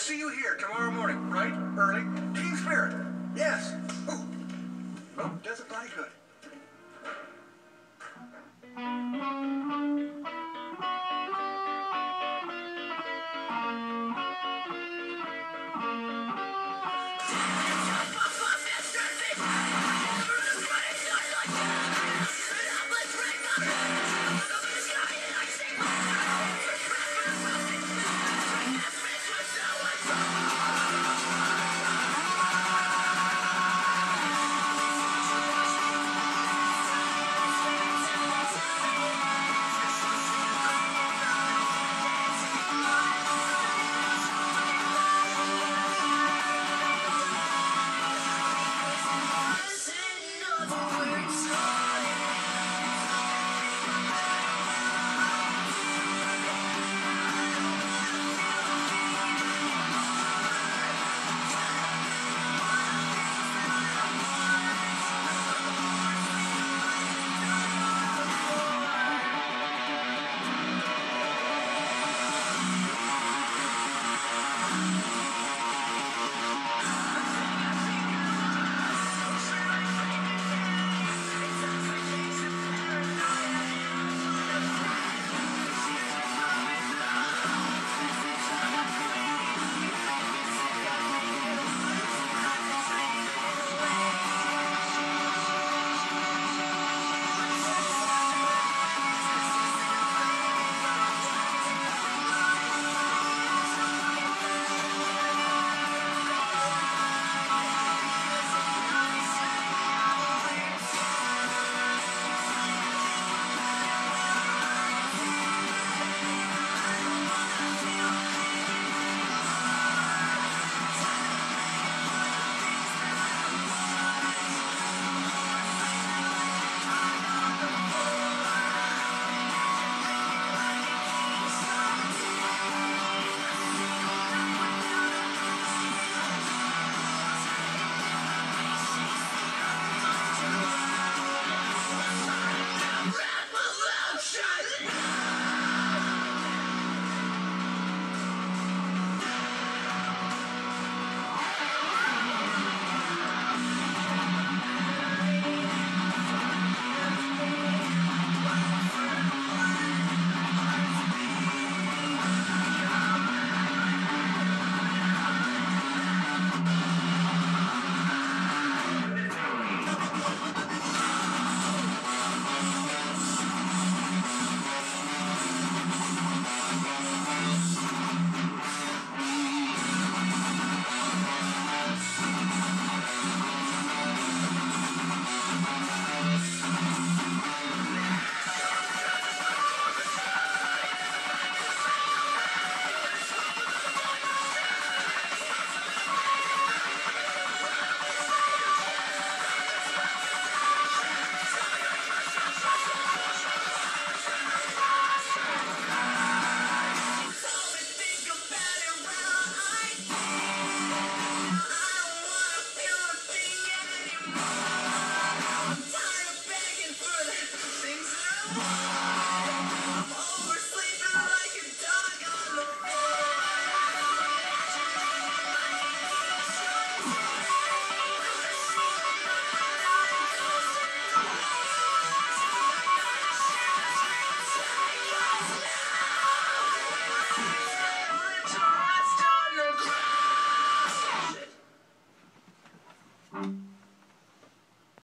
see you here tomorrow morning, Right, early. Team spirit. Yes. Oh, oh does it body good.